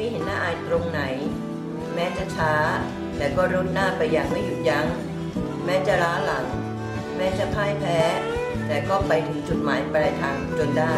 ไม่เห็นหน้าอายตรงไหน แม้จะช้า แต่ก็รุดหน้าไปอย่างไม่หยุดยัง้ง แม้จะล้าหลัง แม้จะพ่ายแพ้ แต่ก็ไปถึงจุดหมายปลายทางจนได้